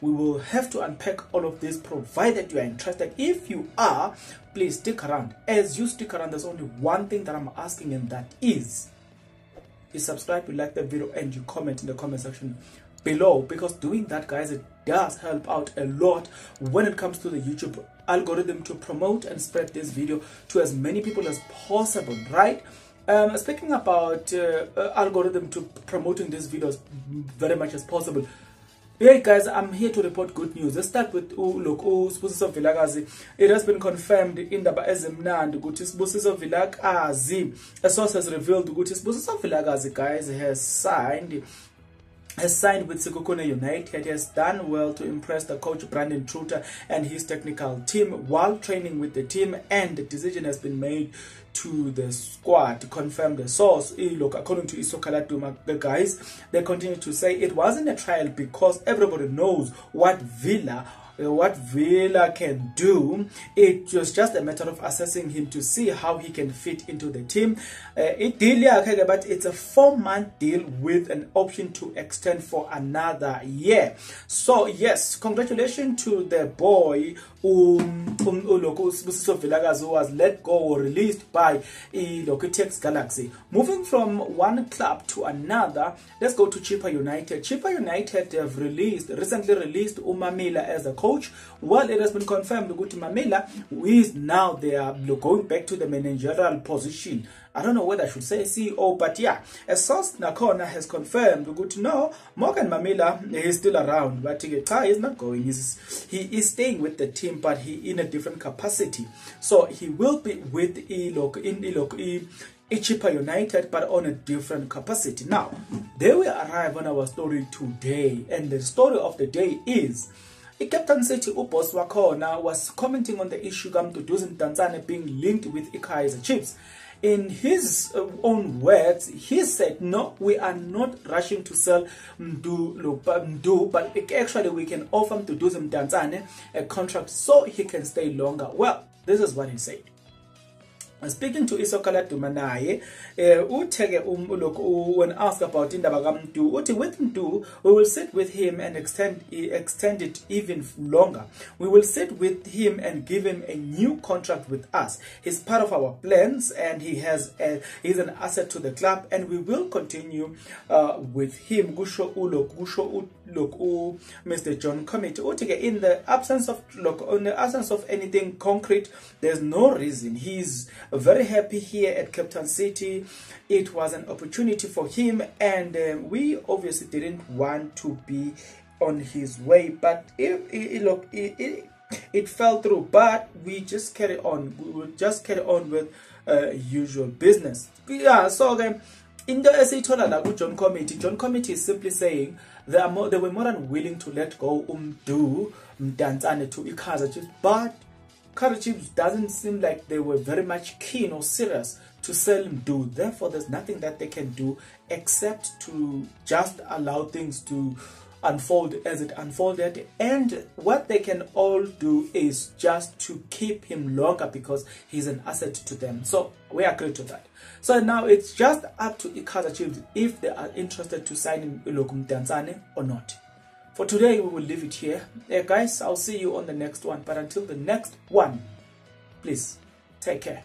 we will have to unpack all of this provided you are interested if you are please stick around as you stick around there's only one thing that i'm asking and that is you subscribe you like the video and you comment in the comment section below because doing that guys it does help out a lot when it comes to the youtube algorithm to promote and spread this video to as many people as possible right um, speaking about uh, uh algorithm to promoting video as very much as possible Hey guys, I'm here to report good news. Let's start with ulokhu oh, oh, Sibusiso Vilagazi. It has been confirmed indaba ezimnandi ukuthi of Vilagazi. a source has revealed ukuthi of Vilagazi guys has signed assigned with sikukune united has done well to impress the coach brandon truter and his technical team while training with the team and the decision has been made to the squad confirm the source ilok eh, according to isokaladuma guys they continue to say it wasn't a trial because everybody knows what villa Uh, what Vila can do. It was just a matter of assessing him to see how he can fit into the team. Uh, it deal yakhe but it's a four month deal with an option to extend for another year. So yes, congratulations to the boy. Um, lokho usibusiso velakazi was let go or released by ilokho itex galaxy moving from one club to another let's go to chipa united chipa united have released recently released umamila as a coach well it has been confirmed ukuthi mamila is now they are going back to the managerial position I don't know whether I should say CEO, but yeah, a source nakona has confirmed to know Morgan Mamila is still around, but Cha is not going. He's, he is staying with the team, but he in a different capacity. So he will be with Ilok in Ilok e, Ichipa United, but on a different capacity. Now, they will arrive on our story today, and the story of the day is. the captain City uboss wakhona was commenting on the issue in Tanzania being linked with i-Kaizer Chiefs in his uh, own words he said no we are not rushing to sell mdu mdu but actually we can offer him to do some dantsane a contract so he can stay longer well this is what he said speaking to isokala duma naye eh, um utheke look when ask about indaba kamntu uthi with mntu we will sit with him and extend, extend it even longer we will sit with him and give him a new contract with us he's part of our plans and he has a, eh, he's an asset to the club and we will continue uh, with him kusho ulok kusho look umr john commit uthi ke in the absence of look in the absence of anything concrete there's no reason he's very happy here at Cape Town City. It was an opportunity for him and um, we obviously didn't want to be on his way but it, it, look it, it, it fell through but we just carry on we will just carry on with uh, usual business yeah so then essay, esiyithola that John committee john committee is simply saying they, are more, they were more than willing to let go umdu um, and to ikhaza but Kara Chips doesn't seem like they were very much keen or serious to sell Mdu. Therefore, there's nothing that they can do except to just allow things to unfold as it unfolded. And what they can all do is just to keep him longer because he's an asset to them. So we agree to that. So now it's just up to Ikaza Chiefs if they are interested to sign him Ilokum Tanzani or not. For today, we will leave it here. Hey guys, I'll see you on the next one. But until the next one, please take care.